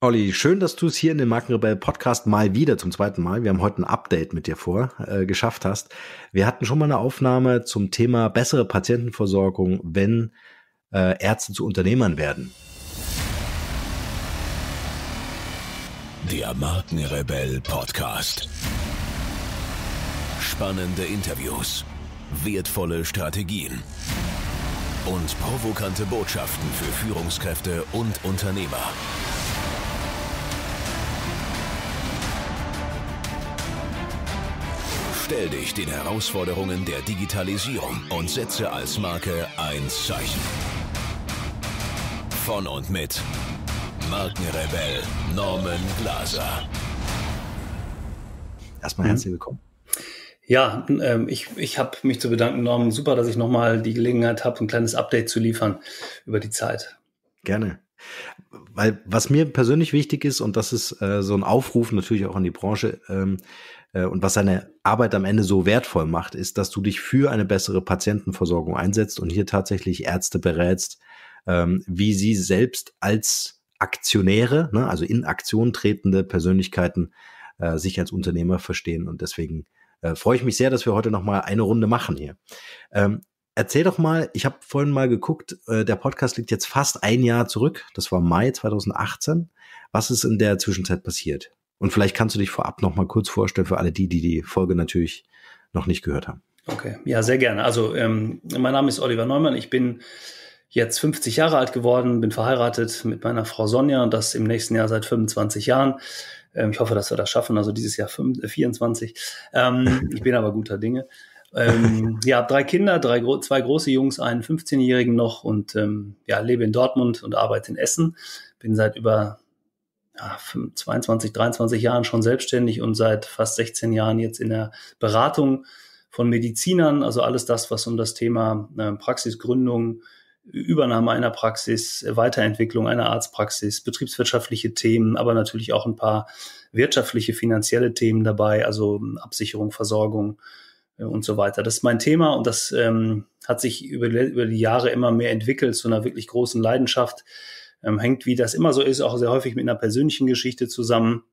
Olli, schön, dass du es hier in den Markenrebell Podcast mal wieder zum zweiten Mal, wir haben heute ein Update mit dir vor, äh, geschafft hast. Wir hatten schon mal eine Aufnahme zum Thema bessere Patientenversorgung, wenn äh, Ärzte zu Unternehmern werden. Der Markenrebell Podcast. Spannende Interviews, wertvolle Strategien und provokante Botschaften für Führungskräfte und Unternehmer. Stell dich den Herausforderungen der Digitalisierung und setze als Marke ein Zeichen. Von und mit Markenrebell Norman Glaser. Erstmal herzlich willkommen. Ja, ähm, ich, ich habe mich zu bedanken, Norman. Super, dass ich nochmal die Gelegenheit habe, ein kleines Update zu liefern über die Zeit. Gerne. Weil was mir persönlich wichtig ist, und das ist äh, so ein Aufruf natürlich auch an die Branche, ähm, äh, und was seine Arbeit am Ende so wertvoll macht, ist, dass du dich für eine bessere Patientenversorgung einsetzt und hier tatsächlich Ärzte berätst, ähm, wie sie selbst als Aktionäre, ne, also in Aktion tretende Persönlichkeiten, äh, sich als Unternehmer verstehen. Und deswegen äh, freue ich mich sehr, dass wir heute noch mal eine Runde machen hier. Ähm, erzähl doch mal, ich habe vorhin mal geguckt, äh, der Podcast liegt jetzt fast ein Jahr zurück. Das war Mai 2018. Was ist in der Zwischenzeit passiert? Und vielleicht kannst du dich vorab noch mal kurz vorstellen für alle die, die die Folge natürlich noch nicht gehört haben. Okay, ja, sehr gerne. Also ähm, mein Name ist Oliver Neumann. Ich bin jetzt 50 Jahre alt geworden, bin verheiratet mit meiner Frau Sonja und das im nächsten Jahr seit 25 Jahren. Ähm, ich hoffe, dass wir das schaffen, also dieses Jahr 5, 24. Ähm, ich bin aber guter Dinge. ähm, ja, drei Kinder, drei, zwei große Jungs, einen 15-Jährigen noch und ähm, ja, lebe in Dortmund und arbeite in Essen. Bin seit über ja, 22, 23 Jahren schon selbstständig und seit fast 16 Jahren jetzt in der Beratung von Medizinern, also alles das, was um das Thema äh, Praxisgründung, Übernahme einer Praxis, Weiterentwicklung einer Arztpraxis, betriebswirtschaftliche Themen, aber natürlich auch ein paar wirtschaftliche, finanzielle Themen dabei, also Absicherung, Versorgung äh, und so weiter. Das ist mein Thema und das ähm, hat sich über, über die Jahre immer mehr entwickelt zu einer wirklich großen Leidenschaft ähm, hängt, wie das immer so ist, auch sehr häufig mit einer persönlichen Geschichte zusammen.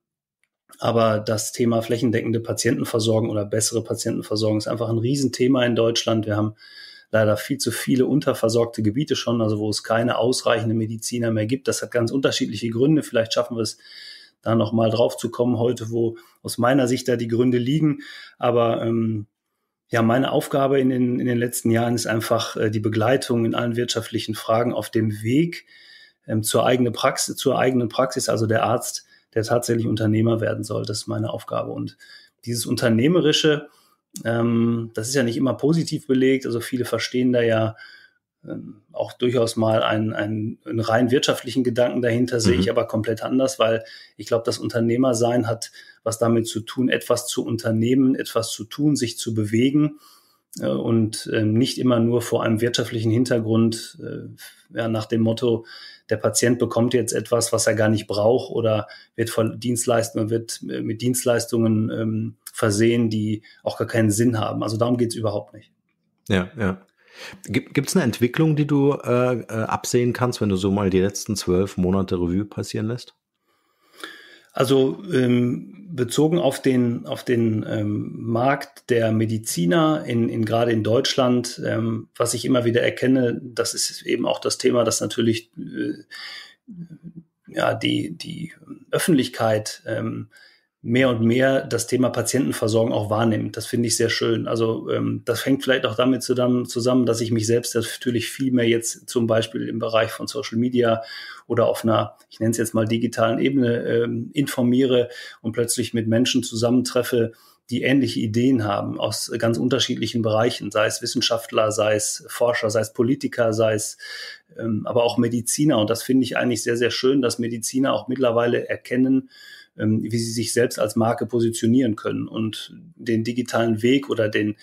Aber das Thema flächendeckende Patientenversorgung oder bessere Patientenversorgung ist einfach ein Riesenthema in Deutschland. Wir haben leider viel zu viele unterversorgte Gebiete schon, also wo es keine ausreichenden Mediziner mehr gibt. Das hat ganz unterschiedliche Gründe. Vielleicht schaffen wir es da nochmal drauf zu kommen heute, wo aus meiner Sicht da die Gründe liegen. Aber ähm, ja, meine Aufgabe in den, in den letzten Jahren ist einfach äh, die Begleitung in allen wirtschaftlichen Fragen auf dem Weg ähm, zur eigenen Praxis, zur eigenen Praxis, also der Arzt, der tatsächlich Unternehmer werden soll. Das ist meine Aufgabe. Und dieses Unternehmerische, ähm, das ist ja nicht immer positiv belegt. Also viele verstehen da ja ähm, auch durchaus mal einen, einen, einen rein wirtschaftlichen Gedanken dahinter, mhm. sehe ich aber komplett anders, weil ich glaube, das Unternehmersein hat was damit zu tun, etwas zu unternehmen, etwas zu tun, sich zu bewegen und äh, nicht immer nur vor einem wirtschaftlichen Hintergrund äh, ja, nach dem Motto, der Patient bekommt jetzt etwas, was er gar nicht braucht oder wird von Dienstleistungen, wird äh, mit Dienstleistungen ähm, versehen, die auch gar keinen Sinn haben. Also darum geht's überhaupt nicht. Ja, ja. Gibt es eine Entwicklung, die du äh, äh, absehen kannst, wenn du so mal die letzten zwölf Monate Revue passieren lässt? Also ähm, bezogen auf den, auf den ähm, Markt der Mediziner, in, in, gerade in Deutschland, ähm, was ich immer wieder erkenne, das ist eben auch das Thema, dass natürlich äh, ja, die, die Öffentlichkeit ähm, mehr und mehr das Thema Patientenversorgung auch wahrnimmt. Das finde ich sehr schön. Also ähm, das hängt vielleicht auch damit zusammen, dass ich mich selbst natürlich viel mehr jetzt zum Beispiel im Bereich von Social Media oder auf einer, ich nenne es jetzt mal digitalen Ebene ähm, informiere und plötzlich mit Menschen zusammentreffe, die ähnliche Ideen haben aus ganz unterschiedlichen Bereichen, sei es Wissenschaftler, sei es Forscher, sei es Politiker, sei es ähm, aber auch Mediziner. Und das finde ich eigentlich sehr, sehr schön, dass Mediziner auch mittlerweile erkennen, ähm, wie sie sich selbst als Marke positionieren können und den digitalen Weg oder den,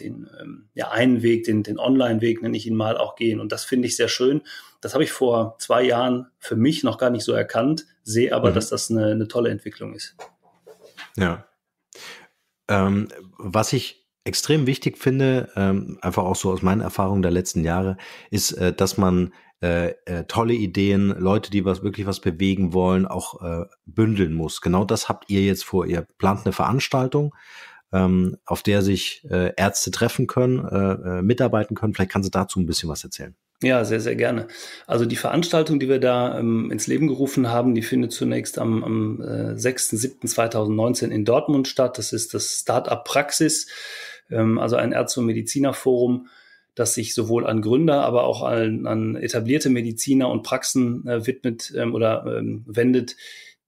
den ähm, ja, einen Weg, den, den Online-Weg, nenne ich ihn mal, auch gehen. Und das finde ich sehr schön. Das habe ich vor zwei Jahren für mich noch gar nicht so erkannt, sehe aber, mhm. dass das eine, eine tolle Entwicklung ist. Ja. Ähm, was ich extrem wichtig finde, ähm, einfach auch so aus meinen Erfahrungen der letzten Jahre, ist, äh, dass man äh, äh, tolle Ideen, Leute, die was wirklich was bewegen wollen, auch äh, bündeln muss. Genau das habt ihr jetzt vor. Ihr plant eine Veranstaltung, ähm, auf der sich äh, Ärzte treffen können, äh, äh, mitarbeiten können. Vielleicht kannst du dazu ein bisschen was erzählen. Ja, sehr, sehr gerne. Also die Veranstaltung, die wir da ähm, ins Leben gerufen haben, die findet zunächst am, am äh, 6.7.2019 in Dortmund statt. Das ist das Startup Praxis, ähm, also ein Ärzte- und Medizinerforum, das sich sowohl an Gründer, aber auch an, an etablierte Mediziner und Praxen äh, widmet ähm, oder ähm, wendet,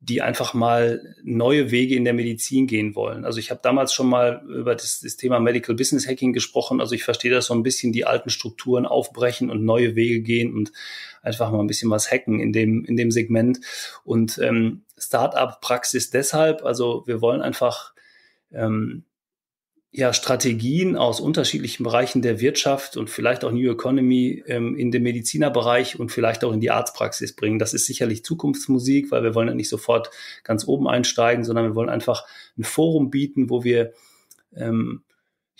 die einfach mal neue Wege in der Medizin gehen wollen. Also ich habe damals schon mal über das, das, Thema Medical Business Hacking gesprochen. Also ich verstehe das so ein bisschen, die alten Strukturen aufbrechen und neue Wege gehen und einfach mal ein bisschen was hacken in dem, in dem Segment. Und ähm, Startup-Praxis deshalb, also wir wollen einfach ähm, ja, Strategien aus unterschiedlichen Bereichen der Wirtschaft und vielleicht auch New Economy ähm, in den Medizinerbereich und vielleicht auch in die Arztpraxis bringen. Das ist sicherlich Zukunftsmusik, weil wir wollen ja nicht sofort ganz oben einsteigen, sondern wir wollen einfach ein Forum bieten, wo wir ähm,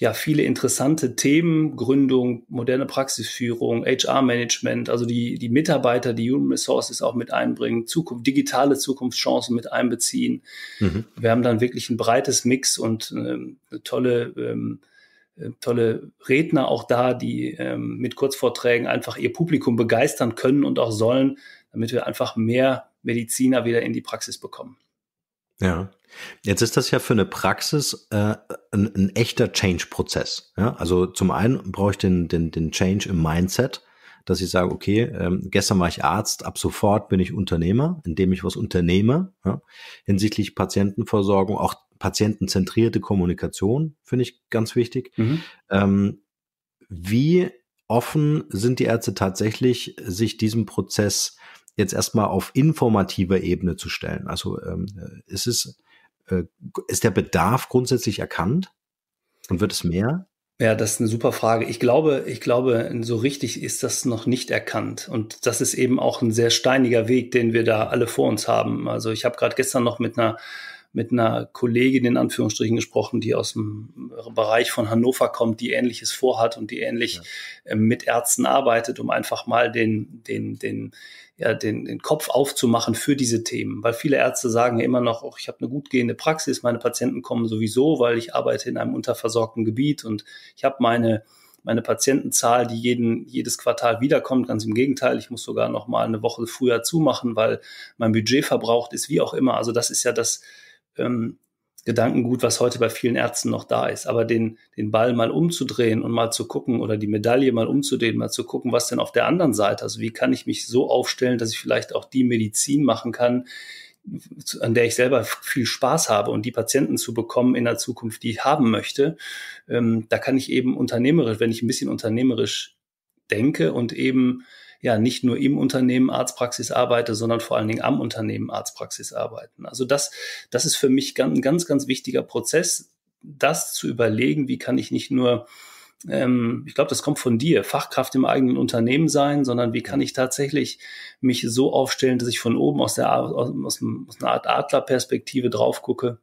ja viele interessante Themen, Gründung, moderne Praxisführung, HR-Management, also die, die Mitarbeiter, die Human Resources auch mit einbringen, Zukunft, digitale Zukunftschancen mit einbeziehen. Mhm. Wir haben dann wirklich ein breites Mix und ähm, tolle, ähm, äh, tolle Redner auch da, die ähm, mit Kurzvorträgen einfach ihr Publikum begeistern können und auch sollen, damit wir einfach mehr Mediziner wieder in die Praxis bekommen. Ja. Jetzt ist das ja für eine Praxis äh, ein, ein echter Change-Prozess. Ja? Also zum einen brauche ich den, den, den Change im Mindset, dass ich sage, okay, ähm, gestern war ich Arzt, ab sofort bin ich Unternehmer, indem ich was unternehme, ja? hinsichtlich Patientenversorgung, auch patientenzentrierte Kommunikation, finde ich ganz wichtig. Mhm. Ähm, wie offen sind die Ärzte tatsächlich, sich diesem Prozess jetzt erstmal auf informativer Ebene zu stellen? Also ähm, ist es, äh, ist der Bedarf grundsätzlich erkannt und wird es mehr? Ja, das ist eine super Frage. Ich glaube, ich glaube, so richtig ist das noch nicht erkannt. Und das ist eben auch ein sehr steiniger Weg, den wir da alle vor uns haben. Also ich habe gerade gestern noch mit einer mit einer Kollegin in Anführungsstrichen gesprochen, die aus dem Bereich von Hannover kommt, die Ähnliches vorhat und die ähnlich ja. äh, mit Ärzten arbeitet, um einfach mal den, den, den, ja, den, den Kopf aufzumachen für diese Themen. Weil viele Ärzte sagen ja immer noch, oh, ich habe eine gut gehende Praxis, meine Patienten kommen sowieso, weil ich arbeite in einem unterversorgten Gebiet und ich habe meine meine Patientenzahl, die jeden, jedes Quartal wiederkommt. Ganz im Gegenteil, ich muss sogar noch mal eine Woche früher zumachen, weil mein Budget verbraucht ist, wie auch immer. Also das ist ja das ähm, Gedankengut, was heute bei vielen Ärzten noch da ist. Aber den, den Ball mal umzudrehen und mal zu gucken oder die Medaille mal umzudrehen, mal zu gucken, was denn auf der anderen Seite, also wie kann ich mich so aufstellen, dass ich vielleicht auch die Medizin machen kann, an der ich selber viel Spaß habe und die Patienten zu bekommen in der Zukunft, die ich haben möchte, ähm, da kann ich eben unternehmerisch, wenn ich ein bisschen unternehmerisch denke und eben ja nicht nur im Unternehmen Arztpraxis arbeite, sondern vor allen Dingen am Unternehmen Arztpraxis arbeiten. Also das, das ist für mich ein ganz, ganz wichtiger Prozess, das zu überlegen, wie kann ich nicht nur ähm, ich glaube, das kommt von dir, Fachkraft im eigenen Unternehmen sein, sondern wie kann ich tatsächlich mich so aufstellen, dass ich von oben aus der aus, aus, aus einer Art Adlerperspektive drauf gucke.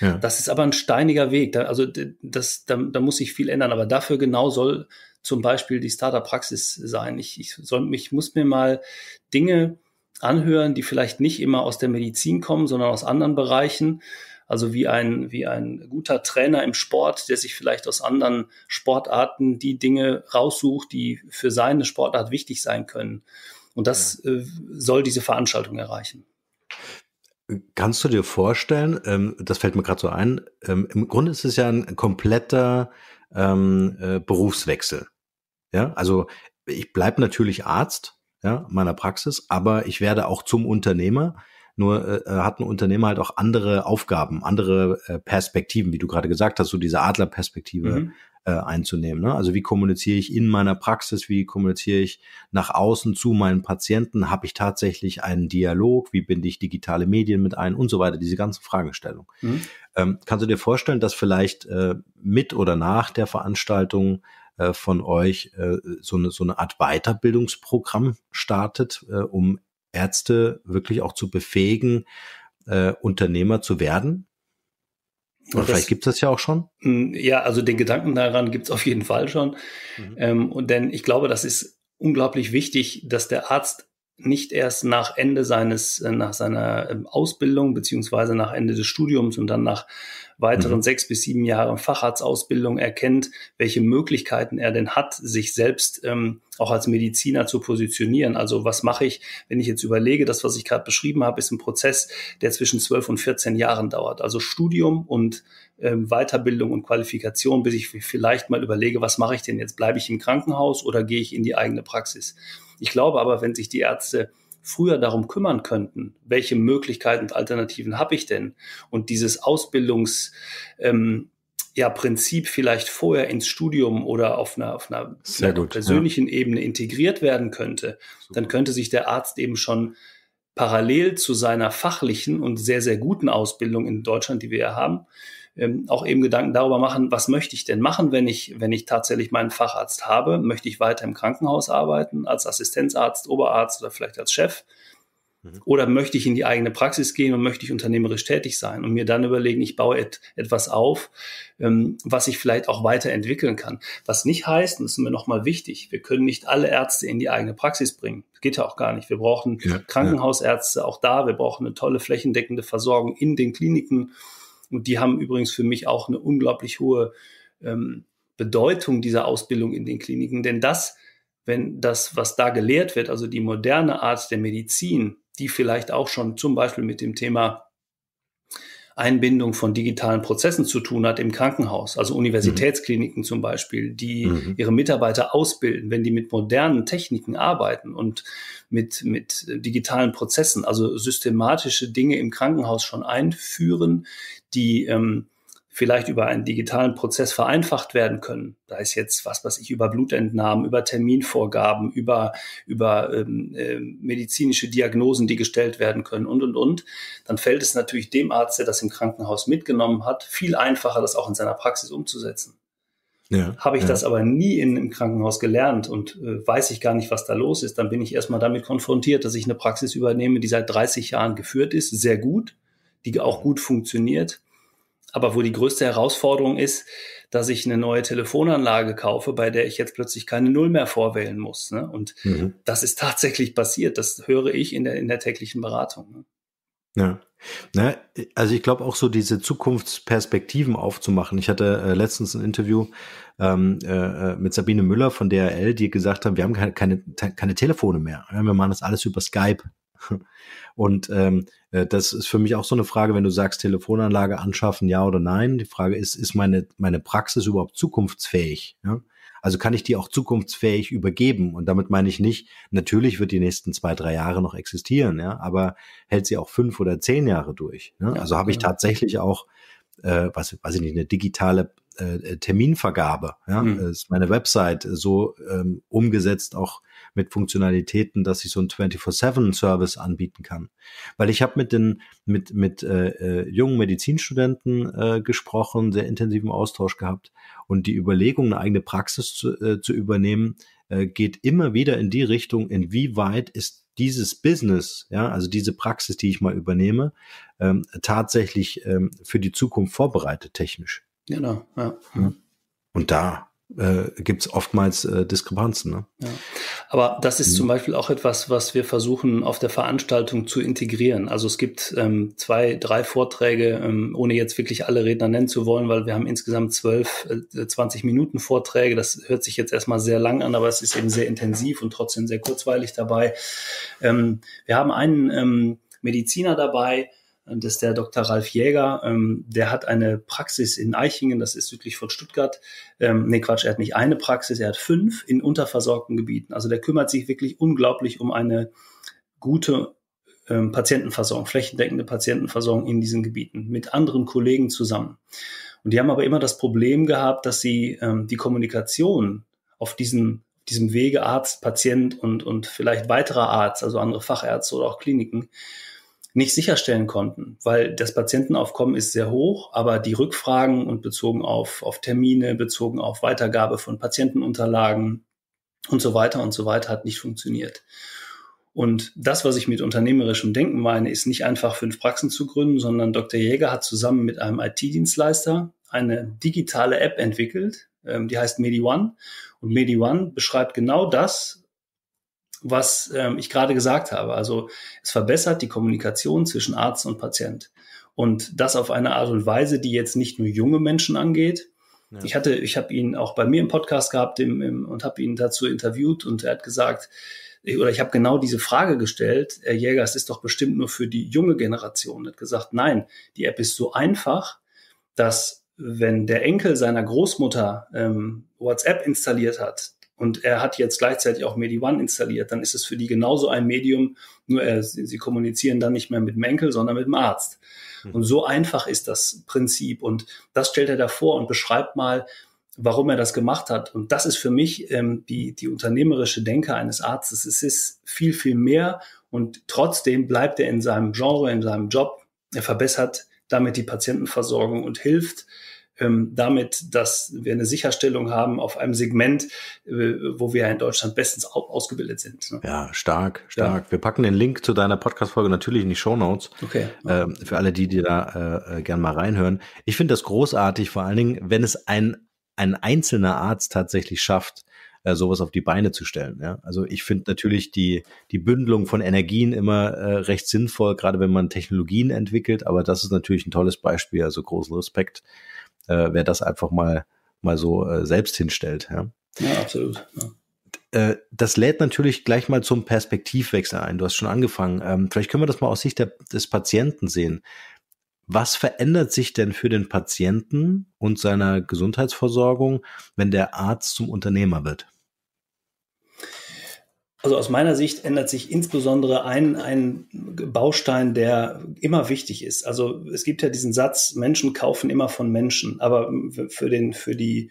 Ja. Das ist aber ein steiniger Weg. Da, also das, da, da muss sich viel ändern. Aber dafür genau soll zum Beispiel die Startup-Praxis sein. Ich, ich, soll, ich muss mir mal Dinge anhören, die vielleicht nicht immer aus der Medizin kommen, sondern aus anderen Bereichen. Also wie ein, wie ein guter Trainer im Sport, der sich vielleicht aus anderen Sportarten die Dinge raussucht, die für seine Sportart wichtig sein können. Und das ja. äh, soll diese Veranstaltung erreichen. Kannst du dir vorstellen, ähm, das fällt mir gerade so ein, ähm, im Grunde ist es ja ein kompletter ähm, äh, Berufswechsel. Ja, also ich bleibe natürlich Arzt ja, meiner Praxis, aber ich werde auch zum Unternehmer. Nur äh, äh, hat ein Unternehmer halt auch andere Aufgaben, andere äh, Perspektiven, wie du gerade gesagt hast, so diese Adlerperspektive mhm. Äh, einzunehmen. Ne? Also wie kommuniziere ich in meiner Praxis, wie kommuniziere ich nach außen zu meinen Patienten, habe ich tatsächlich einen Dialog, wie binde ich digitale Medien mit ein und so weiter, diese ganzen Fragestellungen. Mhm. Ähm, kannst du dir vorstellen, dass vielleicht äh, mit oder nach der Veranstaltung äh, von euch äh, so, eine, so eine Art Weiterbildungsprogramm startet, äh, um Ärzte wirklich auch zu befähigen, äh, Unternehmer zu werden? Oder das, vielleicht gibt es das ja auch schon? Ja, also den Gedanken daran gibt es auf jeden Fall schon. Mhm. Ähm, und denn ich glaube, das ist unglaublich wichtig, dass der Arzt nicht erst nach Ende seines, äh, nach seiner ähm, Ausbildung beziehungsweise nach Ende des Studiums und dann nach weiteren mhm. sechs bis sieben Jahren Facharztausbildung erkennt, welche Möglichkeiten er denn hat, sich selbst ähm, auch als Mediziner zu positionieren. Also was mache ich, wenn ich jetzt überlege, das, was ich gerade beschrieben habe, ist ein Prozess, der zwischen zwölf und 14 Jahren dauert. Also Studium und ähm, Weiterbildung und Qualifikation, bis ich vielleicht mal überlege, was mache ich denn jetzt? Bleibe ich im Krankenhaus oder gehe ich in die eigene Praxis? Ich glaube aber, wenn sich die Ärzte früher darum kümmern könnten, welche Möglichkeiten und Alternativen habe ich denn? Und dieses Ausbildungs, ähm, ja, Prinzip vielleicht vorher ins Studium oder auf einer, auf einer, einer gut, persönlichen ja. Ebene integriert werden könnte, dann könnte sich der Arzt eben schon parallel zu seiner fachlichen und sehr, sehr guten Ausbildung in Deutschland, die wir ja haben, ähm, auch eben Gedanken darüber machen, was möchte ich denn machen, wenn ich, wenn ich tatsächlich meinen Facharzt habe? Möchte ich weiter im Krankenhaus arbeiten, als Assistenzarzt, Oberarzt oder vielleicht als Chef? Mhm. Oder möchte ich in die eigene Praxis gehen und möchte ich unternehmerisch tätig sein und mir dann überlegen, ich baue et etwas auf, ähm, was ich vielleicht auch weiterentwickeln kann. Was nicht heißt, und das ist mir nochmal wichtig, wir können nicht alle Ärzte in die eigene Praxis bringen. Das geht ja auch gar nicht. Wir brauchen ja, Krankenhausärzte ja. auch da. Wir brauchen eine tolle flächendeckende Versorgung in den Kliniken. Und die haben übrigens für mich auch eine unglaublich hohe ähm, Bedeutung dieser Ausbildung in den Kliniken. Denn das, wenn das, was da gelehrt wird, also die moderne Art der Medizin, die vielleicht auch schon zum Beispiel mit dem Thema Einbindung von digitalen Prozessen zu tun hat im Krankenhaus, also Universitätskliniken mhm. zum Beispiel, die mhm. ihre Mitarbeiter ausbilden, wenn die mit modernen Techniken arbeiten und mit, mit digitalen Prozessen, also systematische Dinge im Krankenhaus schon einführen, die ähm, vielleicht über einen digitalen Prozess vereinfacht werden können. Da ist jetzt was, was ich über Blutentnahmen, über Terminvorgaben, über, über ähm, äh, medizinische Diagnosen, die gestellt werden können und, und, und. Dann fällt es natürlich dem Arzt, der das im Krankenhaus mitgenommen hat, viel einfacher, das auch in seiner Praxis umzusetzen. Ja, Habe ich ja. das aber nie in, im Krankenhaus gelernt und äh, weiß ich gar nicht, was da los ist, dann bin ich erstmal damit konfrontiert, dass ich eine Praxis übernehme, die seit 30 Jahren geführt ist, sehr gut, die auch gut funktioniert, aber wo die größte Herausforderung ist, dass ich eine neue Telefonanlage kaufe, bei der ich jetzt plötzlich keine Null mehr vorwählen muss. Ne? Und mhm. das ist tatsächlich passiert. Das höre ich in der, in der täglichen Beratung. Ne? Ja. Na, also ich glaube auch so diese Zukunftsperspektiven aufzumachen. Ich hatte äh, letztens ein Interview ähm, äh, mit Sabine Müller von DRL, die gesagt haben, wir haben keine, keine, keine Telefone mehr. Wir machen das alles über Skype. Und ähm, äh, das ist für mich auch so eine Frage, wenn du sagst, Telefonanlage anschaffen, ja oder nein. Die Frage ist, ist meine, meine Praxis überhaupt zukunftsfähig? Ja? Also kann ich die auch zukunftsfähig übergeben? Und damit meine ich nicht, natürlich wird die nächsten zwei, drei Jahre noch existieren, ja, aber hält sie auch fünf oder zehn Jahre durch? Ne? Ja, also habe ich tatsächlich auch, äh, was weiß ich nicht, eine digitale äh, Terminvergabe. Ja, mhm. ist meine Website so ähm, umgesetzt, auch mit Funktionalitäten, dass ich so einen 24/7-Service anbieten kann. Weil ich habe mit den mit mit äh, äh, jungen Medizinstudenten äh, gesprochen, sehr intensiven Austausch gehabt und die Überlegung, eine eigene Praxis zu, äh, zu übernehmen, äh, geht immer wieder in die Richtung, inwieweit ist dieses Business, ja, also diese Praxis, die ich mal übernehme, ähm, tatsächlich ähm, für die Zukunft vorbereitet technisch. Genau, ja. Und da äh, gibt es oftmals äh, Diskrepanzen. Ne? Ja. Aber das ist mhm. zum Beispiel auch etwas, was wir versuchen auf der Veranstaltung zu integrieren. Also es gibt ähm, zwei, drei Vorträge, ähm, ohne jetzt wirklich alle Redner nennen zu wollen, weil wir haben insgesamt zwölf, äh, 20 Minuten Vorträge. Das hört sich jetzt erstmal sehr lang an, aber es ist eben sehr intensiv und trotzdem sehr kurzweilig dabei. Ähm, wir haben einen ähm, Mediziner dabei, das ist der Dr. Ralf Jäger. Ähm, der hat eine Praxis in Eichingen, das ist südlich von Stuttgart. Ähm, nee, Quatsch, er hat nicht eine Praxis, er hat fünf in unterversorgten Gebieten. Also der kümmert sich wirklich unglaublich um eine gute ähm, Patientenversorgung, flächendeckende Patientenversorgung in diesen Gebieten mit anderen Kollegen zusammen. Und die haben aber immer das Problem gehabt, dass sie ähm, die Kommunikation auf diesen diesem Wege Arzt, Patient und, und vielleicht weiterer Arzt, also andere Fachärzte oder auch Kliniken, nicht sicherstellen konnten, weil das Patientenaufkommen ist sehr hoch, aber die Rückfragen und bezogen auf, auf Termine, bezogen auf Weitergabe von Patientenunterlagen und so weiter und so weiter hat nicht funktioniert. Und das, was ich mit unternehmerischem Denken meine, ist nicht einfach fünf Praxen zu gründen, sondern Dr. Jäger hat zusammen mit einem IT-Dienstleister eine digitale App entwickelt, ähm, die heißt MediOne. Und MediOne beschreibt genau das, was ähm, ich gerade gesagt habe. Also es verbessert die Kommunikation zwischen Arzt und Patient. Und das auf eine Art und Weise, die jetzt nicht nur junge Menschen angeht. Ja. Ich hatte, ich habe ihn auch bei mir im Podcast gehabt im, im, und habe ihn dazu interviewt und er hat gesagt, oder ich habe genau diese Frage gestellt, Herr Jäger, es ist doch bestimmt nur für die junge Generation. Er hat gesagt, nein, die App ist so einfach, dass wenn der Enkel seiner Großmutter ähm, WhatsApp installiert hat, und er hat jetzt gleichzeitig auch MediOne installiert, dann ist es für die genauso ein Medium, nur er, sie, sie kommunizieren dann nicht mehr mit dem Enkel, sondern mit dem Arzt. Mhm. Und so einfach ist das Prinzip. Und das stellt er da vor und beschreibt mal, warum er das gemacht hat. Und das ist für mich ähm, die, die unternehmerische Denke eines Arztes. Es ist viel, viel mehr und trotzdem bleibt er in seinem Genre, in seinem Job. Er verbessert damit die Patientenversorgung und hilft ähm, damit, dass wir eine Sicherstellung haben auf einem Segment, äh, wo wir in Deutschland bestens ausgebildet sind. Ne? Ja, stark, stark. Ja. Wir packen den Link zu deiner Podcast-Folge natürlich in die Show Notes. Okay. Ähm, für alle die, die da äh, äh, gern mal reinhören. Ich finde das großartig, vor allen Dingen, wenn es ein, ein einzelner Arzt tatsächlich schafft, äh, sowas auf die Beine zu stellen. Ja? Also ich finde natürlich die, die Bündelung von Energien immer äh, recht sinnvoll, gerade wenn man Technologien entwickelt, aber das ist natürlich ein tolles Beispiel, also großen Respekt äh, wer das einfach mal, mal so äh, selbst hinstellt. Ja, ja absolut. Ja äh, das lädt natürlich gleich mal zum Perspektivwechsel ein. Du hast schon angefangen. Ähm, vielleicht können wir das mal aus Sicht der, des Patienten sehen. Was verändert sich denn für den Patienten und seiner Gesundheitsversorgung, wenn der Arzt zum Unternehmer wird? Also aus meiner Sicht ändert sich insbesondere ein, ein Baustein, der immer wichtig ist. Also es gibt ja diesen Satz, Menschen kaufen immer von Menschen, aber für, den, für die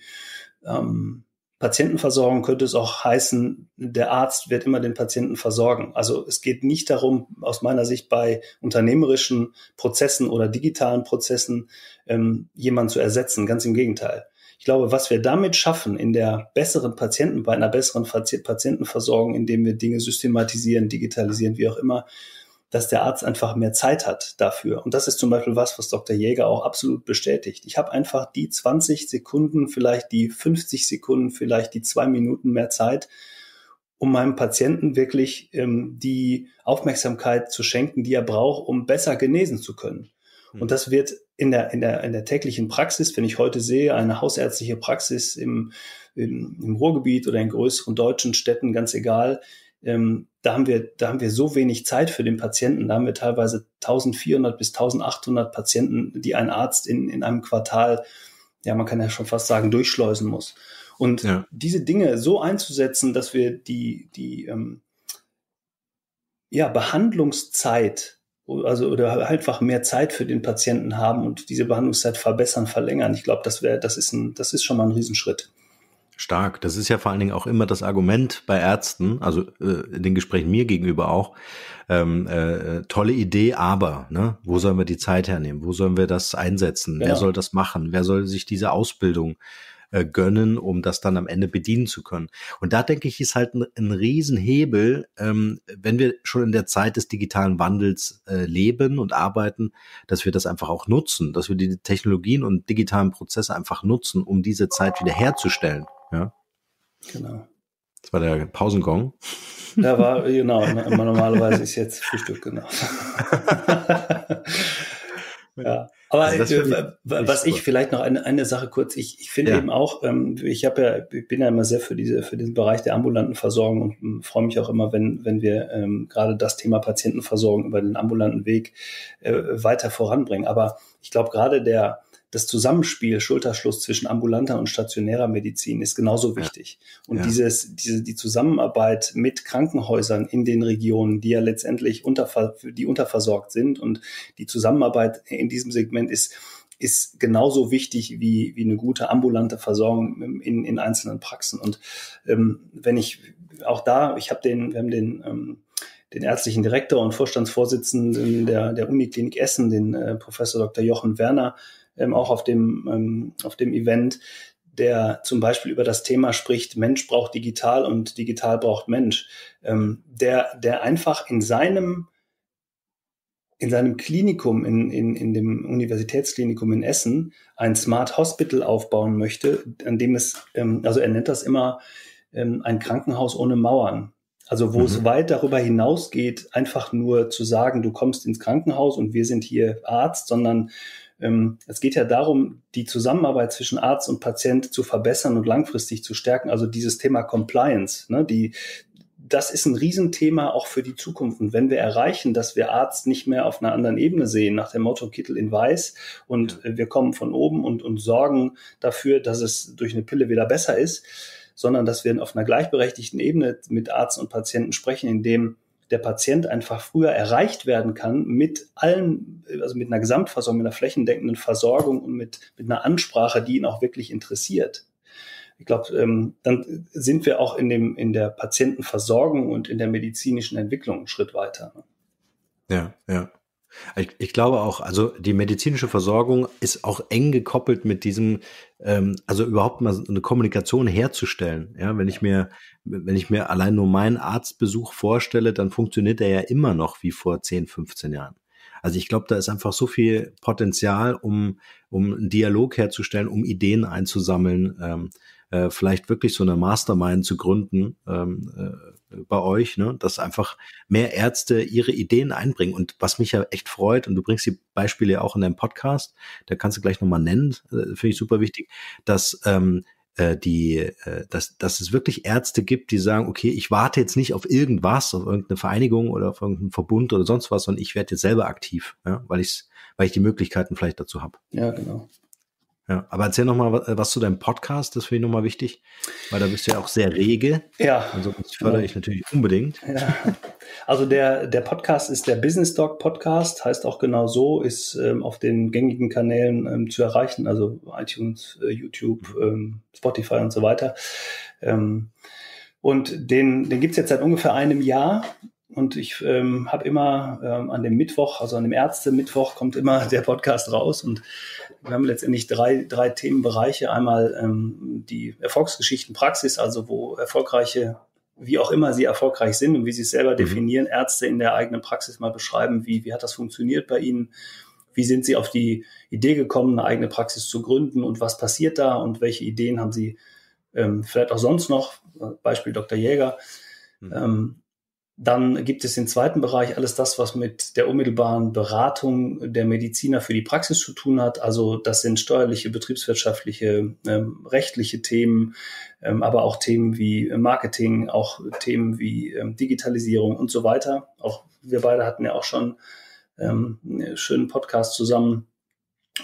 ähm, Patientenversorgung könnte es auch heißen, der Arzt wird immer den Patienten versorgen. Also es geht nicht darum, aus meiner Sicht bei unternehmerischen Prozessen oder digitalen Prozessen ähm, jemanden zu ersetzen. Ganz im Gegenteil. Ich glaube, was wir damit schaffen in der besseren Patienten, bei einer besseren Patientenversorgung, indem wir Dinge systematisieren, digitalisieren, wie auch immer, dass der Arzt einfach mehr Zeit hat dafür. Und das ist zum Beispiel was, was Dr. Jäger auch absolut bestätigt. Ich habe einfach die 20 Sekunden, vielleicht die 50 Sekunden, vielleicht die zwei Minuten mehr Zeit, um meinem Patienten wirklich ähm, die Aufmerksamkeit zu schenken, die er braucht, um besser genesen zu können. Und hm. das wird in der, in der, in der täglichen Praxis, wenn ich heute sehe, eine hausärztliche Praxis im, im, im Ruhrgebiet oder in größeren deutschen Städten, ganz egal, ähm, da haben wir, da haben wir so wenig Zeit für den Patienten. Da haben wir teilweise 1400 bis 1800 Patienten, die ein Arzt in, in einem Quartal, ja, man kann ja schon fast sagen, durchschleusen muss. Und ja. diese Dinge so einzusetzen, dass wir die, die, ähm, ja, Behandlungszeit also oder einfach mehr Zeit für den Patienten haben und diese Behandlungszeit verbessern, verlängern. Ich glaube, das wäre, das ist ein, das ist schon mal ein Riesenschritt. Stark. Das ist ja vor allen Dingen auch immer das Argument bei Ärzten, also äh, in den Gesprächen mir gegenüber auch. Ähm, äh, tolle Idee, aber ne, wo sollen wir die Zeit hernehmen? Wo sollen wir das einsetzen? Ja. Wer soll das machen? Wer soll sich diese Ausbildung äh, gönnen, um das dann am Ende bedienen zu können. Und da denke ich, ist halt ein, ein Riesenhebel, ähm, wenn wir schon in der Zeit des digitalen Wandels äh, leben und arbeiten, dass wir das einfach auch nutzen, dass wir die Technologien und digitalen Prozesse einfach nutzen, um diese Zeit wieder herzustellen. Ja? Genau. Das war der Pausengong. Da war, genau, normalerweise ist jetzt Frühstück, genau. ja. Aber also äh, was ich vielleicht noch eine, eine Sache kurz, ich, ich finde ja. eben auch, ähm, ich habe ja, ich bin ja immer sehr für diese, für diesen Bereich der ambulanten Versorgung und ähm, freue mich auch immer, wenn, wenn wir ähm, gerade das Thema Patientenversorgung über den ambulanten Weg äh, weiter voranbringen. Aber ich glaube gerade der das Zusammenspiel, Schulterschluss zwischen ambulanter und stationärer Medizin ist genauso wichtig. Ja. Und ja. dieses, diese, die Zusammenarbeit mit Krankenhäusern in den Regionen, die ja letztendlich unterver, die unterversorgt sind und die Zusammenarbeit in diesem Segment ist, ist genauso wichtig wie, wie eine gute ambulante Versorgung in, in einzelnen Praxen. Und ähm, wenn ich auch da, ich habe den, wir haben den ähm, den ärztlichen Direktor und Vorstandsvorsitzenden der, der Uniklinik Essen, den äh, Professor Dr. Jochen Werner, ähm, auch auf dem, ähm, auf dem Event, der zum Beispiel über das Thema spricht, Mensch braucht digital und digital braucht Mensch, ähm, der, der einfach in seinem in seinem Klinikum, in, in, in dem Universitätsklinikum in Essen, ein Smart Hospital aufbauen möchte, an dem es, ähm, also er nennt das immer ähm, ein Krankenhaus ohne Mauern. Also wo mhm. es weit darüber hinausgeht, einfach nur zu sagen, du kommst ins Krankenhaus und wir sind hier Arzt, sondern es geht ja darum, die Zusammenarbeit zwischen Arzt und Patient zu verbessern und langfristig zu stärken. Also dieses Thema Compliance, ne, die, das ist ein Riesenthema auch für die Zukunft. Und wenn wir erreichen, dass wir Arzt nicht mehr auf einer anderen Ebene sehen, nach dem Motto Kittel in Weiß und ja. wir kommen von oben und, und sorgen dafür, dass es durch eine Pille wieder besser ist, sondern dass wir auf einer gleichberechtigten Ebene mit Arzt und Patienten sprechen, indem der Patient einfach früher erreicht werden kann mit allen, also mit einer Gesamtversorgung, mit einer flächendeckenden Versorgung und mit, mit einer Ansprache, die ihn auch wirklich interessiert. Ich glaube, ähm, dann sind wir auch in dem, in der Patientenversorgung und in der medizinischen Entwicklung einen Schritt weiter. Ja, ja. Ich, ich, glaube auch, also die medizinische Versorgung ist auch eng gekoppelt mit diesem, ähm, also überhaupt mal eine Kommunikation herzustellen. Ja, wenn ich mir, wenn ich mir allein nur meinen Arztbesuch vorstelle, dann funktioniert er ja immer noch wie vor 10, 15 Jahren. Also ich glaube, da ist einfach so viel Potenzial, um, um einen Dialog herzustellen, um Ideen einzusammeln, ähm, äh, vielleicht wirklich so eine Mastermind zu gründen ähm, äh, bei euch, ne? dass einfach mehr Ärzte ihre Ideen einbringen. Und was mich ja echt freut, und du bringst die Beispiele ja auch in deinem Podcast, da kannst du gleich nochmal nennen, äh, finde ich super wichtig, dass ähm, äh, die, äh, dass, dass es wirklich Ärzte gibt, die sagen, okay, ich warte jetzt nicht auf irgendwas, auf irgendeine Vereinigung oder auf irgendeinen Verbund oder sonst was, sondern ich werde jetzt selber aktiv, ja, weil ich weil ich die Möglichkeiten vielleicht dazu habe. Ja, genau. Ja, aber erzähl noch mal was zu deinem Podcast, das finde ich nochmal wichtig, weil da bist du ja auch sehr rege. Ja. Also das fördere ich natürlich unbedingt. Ja. Also der, der Podcast ist der Business Dog Podcast, heißt auch genau so, ist ähm, auf den gängigen Kanälen ähm, zu erreichen, also iTunes, äh, YouTube, ähm, Spotify und so weiter. Ähm, und den, den gibt's jetzt seit ungefähr einem Jahr und ich ähm, habe immer ähm, an dem Mittwoch, also an dem Ärzte-Mittwoch, kommt immer der Podcast raus. Und wir haben letztendlich drei, drei Themenbereiche. Einmal ähm, die Erfolgsgeschichten Praxis, also wo erfolgreiche, wie auch immer sie erfolgreich sind und wie sie es selber mhm. definieren, Ärzte in der eigenen Praxis mal beschreiben, wie, wie hat das funktioniert bei ihnen, wie sind sie auf die Idee gekommen, eine eigene Praxis zu gründen und was passiert da und welche Ideen haben sie ähm, vielleicht auch sonst noch, Beispiel Dr. Jäger. Mhm. Ähm, dann gibt es den zweiten Bereich alles das, was mit der unmittelbaren Beratung der Mediziner für die Praxis zu tun hat. Also das sind steuerliche, betriebswirtschaftliche, ähm, rechtliche Themen, ähm, aber auch Themen wie Marketing, auch Themen wie ähm, Digitalisierung und so weiter. Auch wir beide hatten ja auch schon ähm, einen schönen Podcast zusammen.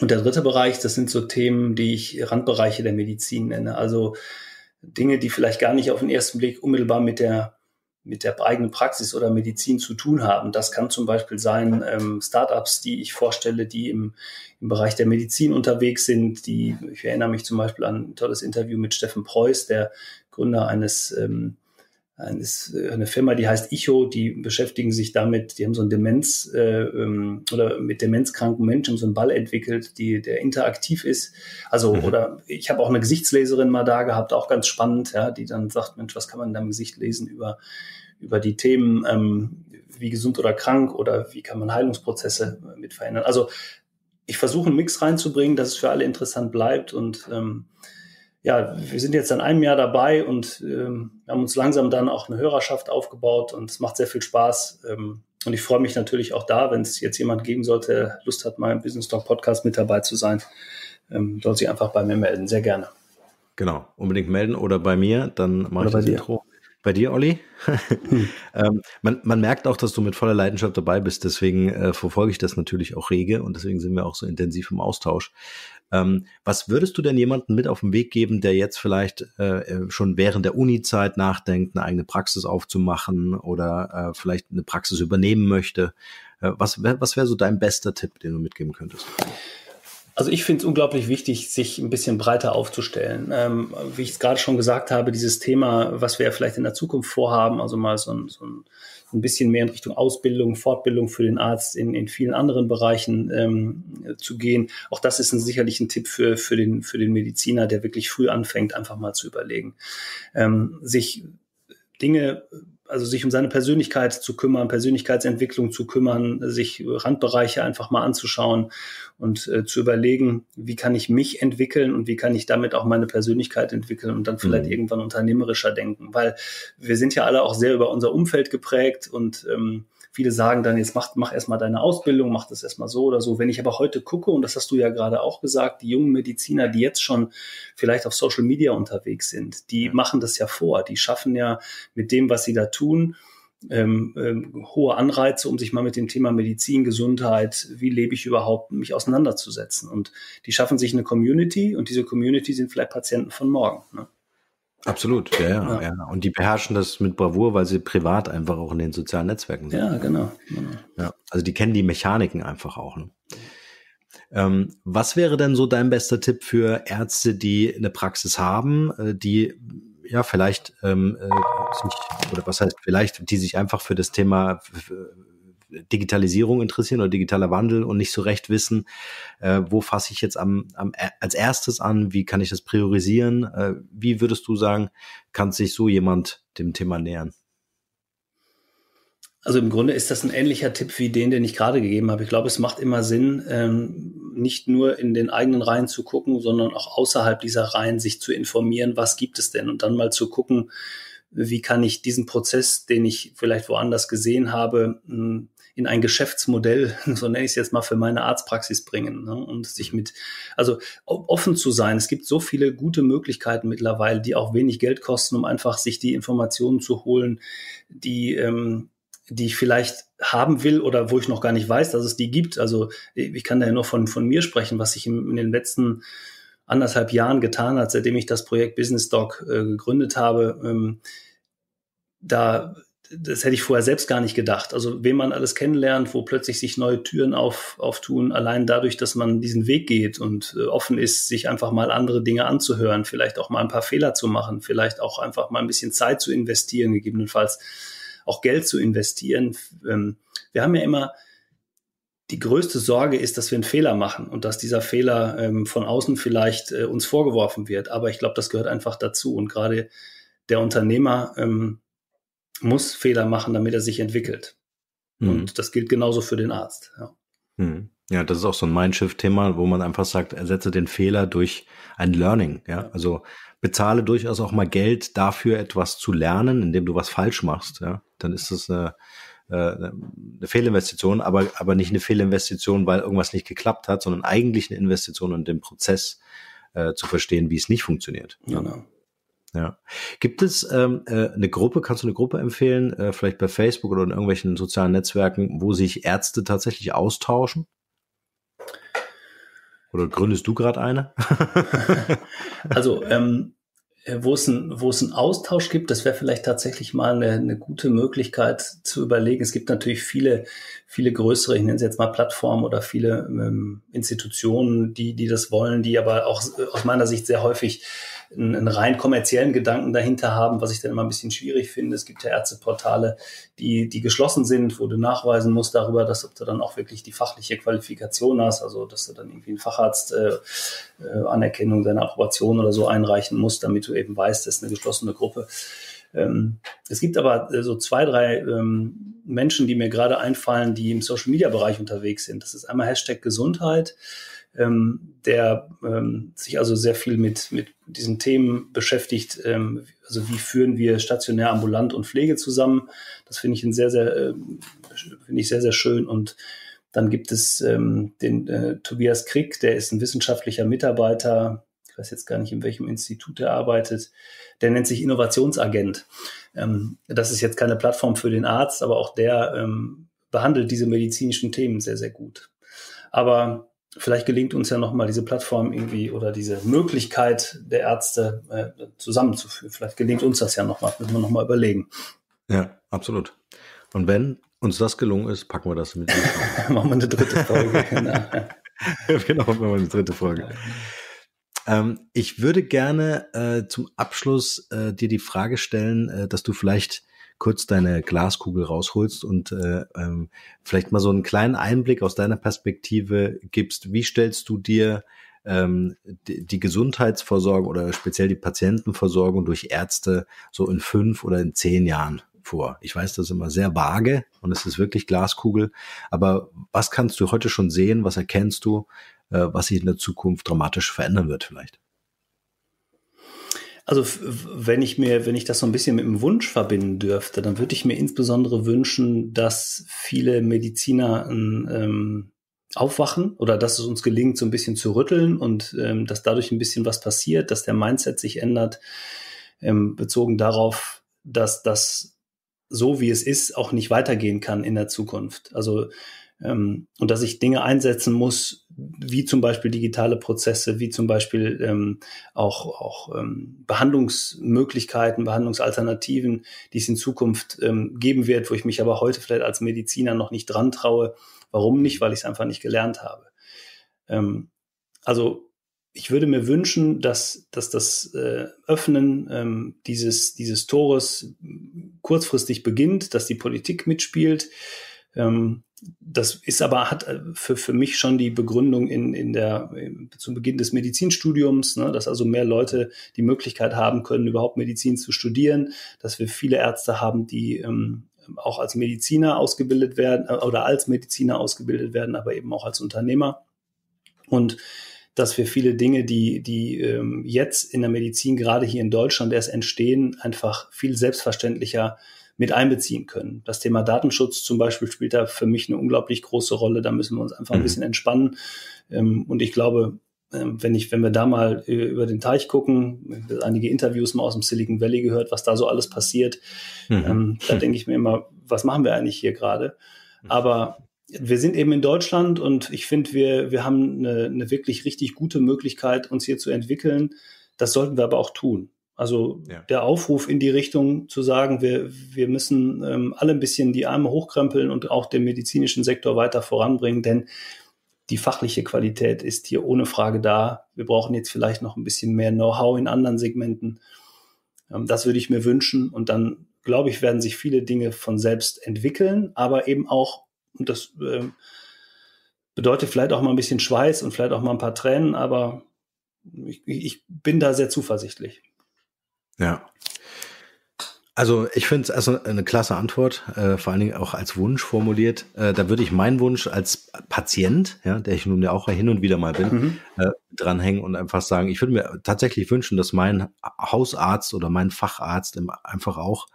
Und der dritte Bereich, das sind so Themen, die ich Randbereiche der Medizin nenne. Also Dinge, die vielleicht gar nicht auf den ersten Blick unmittelbar mit der mit der eigenen Praxis oder Medizin zu tun haben. Das kann zum Beispiel sein ähm, Startups, die ich vorstelle, die im, im Bereich der Medizin unterwegs sind. Die, ich erinnere mich zum Beispiel an ein tolles Interview mit Steffen Preuß, der Gründer eines ähm, äh, eine Firma, die heißt Icho, die beschäftigen sich damit, die haben so ein Demenz äh, ähm, oder mit demenzkranken Menschen so einen Ball entwickelt, die, der interaktiv ist. Also, mhm. oder ich habe auch eine Gesichtsleserin mal da gehabt, auch ganz spannend, ja, die dann sagt, Mensch, was kann man in deinem Gesicht lesen über, über die Themen, ähm, wie gesund oder krank oder wie kann man Heilungsprozesse mit verändern. Also ich versuche einen Mix reinzubringen, dass es für alle interessant bleibt und ähm, ja, wir sind jetzt in einem Jahr dabei und ähm, haben uns langsam dann auch eine Hörerschaft aufgebaut und es macht sehr viel Spaß. Ähm, und ich freue mich natürlich auch da, wenn es jetzt jemand geben sollte, der Lust hat, mal im Business Talk Podcast mit dabei zu sein, ähm, soll sich einfach bei mir melden. Sehr gerne. Genau, unbedingt melden oder bei mir, dann mache ich das dir. Intro. Bei dir, Olli? Hm. ähm, man, man merkt auch, dass du mit voller Leidenschaft dabei bist, deswegen äh, verfolge ich das natürlich auch rege und deswegen sind wir auch so intensiv im Austausch. Ähm, was würdest du denn jemandem mit auf den Weg geben, der jetzt vielleicht äh, äh, schon während der Uni-Zeit nachdenkt, eine eigene Praxis aufzumachen oder äh, vielleicht eine Praxis übernehmen möchte? Äh, was wäre was wär so dein bester Tipp, den du mitgeben könntest? Also ich finde es unglaublich wichtig, sich ein bisschen breiter aufzustellen. Ähm, wie ich es gerade schon gesagt habe, dieses Thema, was wir vielleicht in der Zukunft vorhaben, also mal so ein, so ein ein bisschen mehr in Richtung Ausbildung, Fortbildung für den Arzt in, in vielen anderen Bereichen ähm, zu gehen. Auch das ist ein, sicherlich ein Tipp für, für, den, für den Mediziner, der wirklich früh anfängt, einfach mal zu überlegen. Ähm, sich Dinge also sich um seine Persönlichkeit zu kümmern, Persönlichkeitsentwicklung zu kümmern, sich Randbereiche einfach mal anzuschauen und äh, zu überlegen, wie kann ich mich entwickeln und wie kann ich damit auch meine Persönlichkeit entwickeln und dann vielleicht mhm. irgendwann unternehmerischer denken. Weil wir sind ja alle auch sehr über unser Umfeld geprägt und ähm, Viele sagen dann, jetzt mach, mach erstmal deine Ausbildung, mach das erstmal so oder so. Wenn ich aber heute gucke, und das hast du ja gerade auch gesagt, die jungen Mediziner, die jetzt schon vielleicht auf Social Media unterwegs sind, die machen das ja vor. Die schaffen ja mit dem, was sie da tun, ähm, ähm, hohe Anreize, um sich mal mit dem Thema Medizin, Gesundheit, wie lebe ich überhaupt, mich auseinanderzusetzen. Und die schaffen sich eine Community und diese Community sind vielleicht Patienten von morgen. Ne? Absolut, ja, ja, ja, Und die beherrschen das mit Bravour, weil sie privat einfach auch in den sozialen Netzwerken sind. Ja, genau. genau. Ja, also die kennen die Mechaniken einfach auch. Ne? Ähm, was wäre denn so dein bester Tipp für Ärzte, die eine Praxis haben, äh, die ja vielleicht ähm, äh, sich, oder was heißt vielleicht, die sich einfach für das Thema Digitalisierung interessieren oder digitaler Wandel und nicht so recht wissen, äh, wo fasse ich jetzt am, am, als erstes an, wie kann ich das priorisieren? Äh, wie würdest du sagen, kann sich so jemand dem Thema nähern? Also im Grunde ist das ein ähnlicher Tipp wie den, den ich gerade gegeben habe. Ich glaube, es macht immer Sinn, ähm, nicht nur in den eigenen Reihen zu gucken, sondern auch außerhalb dieser Reihen sich zu informieren, was gibt es denn und dann mal zu gucken, wie kann ich diesen Prozess, den ich vielleicht woanders gesehen habe, hm, in ein Geschäftsmodell, so nenne ich es jetzt mal, für meine Arztpraxis bringen ne? und sich mit, also offen zu sein. Es gibt so viele gute Möglichkeiten mittlerweile, die auch wenig Geld kosten, um einfach sich die Informationen zu holen, die ähm, die ich vielleicht haben will oder wo ich noch gar nicht weiß, dass es die gibt. Also ich kann da ja nur von, von mir sprechen, was ich in, in den letzten anderthalb Jahren getan hat, seitdem ich das Projekt Business Doc äh, gegründet habe. Ähm, da das hätte ich vorher selbst gar nicht gedacht. Also, wen man alles kennenlernt, wo plötzlich sich neue Türen auf, auftun, allein dadurch, dass man diesen Weg geht und äh, offen ist, sich einfach mal andere Dinge anzuhören, vielleicht auch mal ein paar Fehler zu machen, vielleicht auch einfach mal ein bisschen Zeit zu investieren, gegebenenfalls auch Geld zu investieren. Ähm, wir haben ja immer die größte Sorge ist, dass wir einen Fehler machen und dass dieser Fehler ähm, von außen vielleicht äh, uns vorgeworfen wird. Aber ich glaube, das gehört einfach dazu. Und gerade der Unternehmer ähm, muss Fehler machen, damit er sich entwickelt. Mhm. Und das gilt genauso für den Arzt. Ja. Mhm. Ja, das ist auch so ein Mindshift-Thema, wo man einfach sagt, ersetze den Fehler durch ein Learning. Ja, also bezahle durchaus auch mal Geld dafür, etwas zu lernen, indem du was falsch machst. Ja, dann ist das eine, äh, eine Fehlinvestition, aber, aber nicht eine Fehlinvestition, weil irgendwas nicht geklappt hat, sondern eigentlich eine Investition in den Prozess äh, zu verstehen, wie es nicht funktioniert. Genau. Ja. Gibt es ähm, äh, eine Gruppe, kannst du eine Gruppe empfehlen, äh, vielleicht bei Facebook oder in irgendwelchen sozialen Netzwerken, wo sich Ärzte tatsächlich austauschen? Oder gründest du gerade eine? also ähm, äh, wo es, ein, wo es einen Austausch gibt, das wäre vielleicht tatsächlich mal eine, eine gute Möglichkeit zu überlegen. Es gibt natürlich viele, viele größere, ich nenne es jetzt mal Plattformen oder viele ähm, Institutionen, die, die das wollen, die aber auch aus meiner Sicht sehr häufig einen, einen rein kommerziellen Gedanken dahinter haben, was ich dann immer ein bisschen schwierig finde. Es gibt ja Ärzteportale, die, die geschlossen sind, wo du nachweisen musst darüber, dass ob du dann auch wirklich die fachliche Qualifikation hast, also dass du dann irgendwie einen Facharzt äh, äh, Anerkennung deiner Approbation oder so einreichen musst, damit du eben weißt, das ist eine geschlossene Gruppe. Ähm, es gibt aber äh, so zwei, drei ähm, Menschen, die mir gerade einfallen, die im Social Media Bereich unterwegs sind. Das ist einmal Hashtag Gesundheit ähm, der ähm, sich also sehr viel mit, mit diesen Themen beschäftigt. Ähm, also wie führen wir stationär, ambulant und Pflege zusammen? Das finde ich ein sehr, sehr, äh, finde ich sehr, sehr schön. Und dann gibt es ähm, den äh, Tobias Krick, der ist ein wissenschaftlicher Mitarbeiter. Ich weiß jetzt gar nicht, in welchem Institut er arbeitet. Der nennt sich Innovationsagent. Ähm, das ist jetzt keine Plattform für den Arzt, aber auch der ähm, behandelt diese medizinischen Themen sehr, sehr gut. Aber vielleicht gelingt uns ja nochmal diese Plattform irgendwie oder diese Möglichkeit der Ärzte äh, zusammenzuführen. Vielleicht gelingt uns das ja nochmal, müssen wir nochmal überlegen. Ja, absolut. Und wenn uns das gelungen ist, packen wir das mit. machen wir eine dritte Folge. genau. genau, machen wir eine dritte Folge. Ähm, ich würde gerne äh, zum Abschluss äh, dir die Frage stellen, äh, dass du vielleicht kurz deine Glaskugel rausholst und äh, ähm, vielleicht mal so einen kleinen Einblick aus deiner Perspektive gibst. Wie stellst du dir ähm, die, die Gesundheitsversorgung oder speziell die Patientenversorgung durch Ärzte so in fünf oder in zehn Jahren vor? Ich weiß, das ist immer sehr vage und es ist wirklich Glaskugel. Aber was kannst du heute schon sehen? Was erkennst du, äh, was sich in der Zukunft dramatisch verändern wird vielleicht? Also wenn ich mir, wenn ich das so ein bisschen mit dem Wunsch verbinden dürfte, dann würde ich mir insbesondere wünschen, dass viele Mediziner ein ähm, aufwachen oder dass es uns gelingt, so ein bisschen zu rütteln und ähm, dass dadurch ein bisschen was passiert, dass der Mindset sich ändert, ähm, bezogen darauf, dass das so wie es ist auch nicht weitergehen kann in der Zukunft. Also ähm, und dass ich Dinge einsetzen muss, wie zum Beispiel digitale Prozesse, wie zum Beispiel ähm, auch, auch ähm, Behandlungsmöglichkeiten, Behandlungsalternativen, die es in Zukunft ähm, geben wird, wo ich mich aber heute vielleicht als Mediziner noch nicht dran traue. Warum nicht? Weil ich es einfach nicht gelernt habe. Ähm, also ich würde mir wünschen, dass, dass das äh, Öffnen ähm, dieses, dieses Tores kurzfristig beginnt, dass die Politik mitspielt, ähm, das ist aber, hat äh, für, für mich schon die Begründung in, in der, zum Beginn des Medizinstudiums, ne, dass also mehr Leute die Möglichkeit haben können, überhaupt Medizin zu studieren, dass wir viele Ärzte haben, die ähm, auch als Mediziner ausgebildet werden äh, oder als Mediziner ausgebildet werden, aber eben auch als Unternehmer. Und dass wir viele Dinge, die, die ähm, jetzt in der Medizin, gerade hier in Deutschland erst entstehen, einfach viel selbstverständlicher mit einbeziehen können. Das Thema Datenschutz zum Beispiel spielt da für mich eine unglaublich große Rolle. Da müssen wir uns einfach ein mhm. bisschen entspannen. Ähm, und ich glaube, ähm, wenn ich, wenn wir da mal über den Teich gucken, einige Interviews mal aus dem Silicon Valley gehört, was da so alles passiert, mhm. ähm, da denke ich mir immer, was machen wir eigentlich hier gerade? Aber wir sind eben in Deutschland und ich finde, wir, wir haben eine, eine wirklich richtig gute Möglichkeit, uns hier zu entwickeln. Das sollten wir aber auch tun. Also ja. der Aufruf in die Richtung zu sagen, wir, wir müssen ähm, alle ein bisschen die Arme hochkrempeln und auch den medizinischen Sektor weiter voranbringen, denn die fachliche Qualität ist hier ohne Frage da. Wir brauchen jetzt vielleicht noch ein bisschen mehr Know-how in anderen Segmenten. Ähm, das würde ich mir wünschen. Und dann, glaube ich, werden sich viele Dinge von selbst entwickeln, aber eben auch, und das äh, bedeutet vielleicht auch mal ein bisschen Schweiß und vielleicht auch mal ein paar Tränen, aber ich, ich bin da sehr zuversichtlich. Ja. Also ich finde es also eine klasse Antwort, äh, vor allen Dingen auch als Wunsch formuliert. Äh, da würde ich meinen Wunsch als Patient, ja, der ich nun ja auch hin und wieder mal bin, mhm. äh, dranhängen und einfach sagen, ich würde mir tatsächlich wünschen, dass mein Hausarzt oder mein Facharzt einfach auch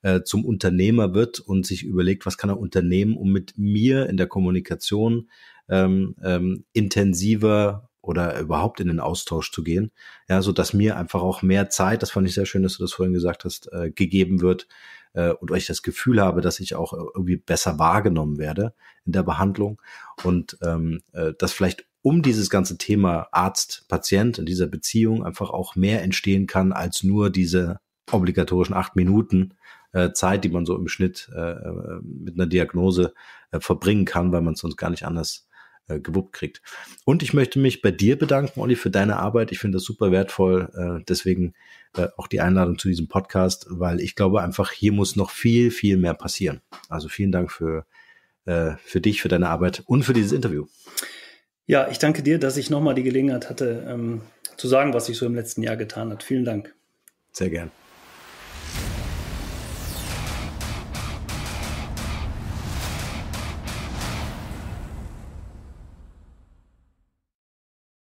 äh, zum Unternehmer wird und sich überlegt, was kann er unternehmen, um mit mir in der Kommunikation ähm, ähm, intensiver oder überhaupt in den Austausch zu gehen. Ja, so dass mir einfach auch mehr Zeit, das fand ich sehr schön, dass du das vorhin gesagt hast, äh, gegeben wird äh, und ich das Gefühl habe, dass ich auch irgendwie besser wahrgenommen werde in der Behandlung und ähm, äh, dass vielleicht um dieses ganze Thema Arzt-Patient in dieser Beziehung einfach auch mehr entstehen kann als nur diese obligatorischen acht Minuten äh, Zeit, die man so im Schnitt äh, äh mit einer Diagnose äh, verbringen kann, weil man es sonst gar nicht anders äh, gewuppt kriegt. Und ich möchte mich bei dir bedanken, Olli, für deine Arbeit. Ich finde das super wertvoll. Äh, deswegen äh, auch die Einladung zu diesem Podcast, weil ich glaube einfach, hier muss noch viel, viel mehr passieren. Also vielen Dank für, äh, für dich, für deine Arbeit und für dieses Interview. Ja, ich danke dir, dass ich nochmal die Gelegenheit hatte, ähm, zu sagen, was sich so im letzten Jahr getan hat. Vielen Dank. Sehr gern.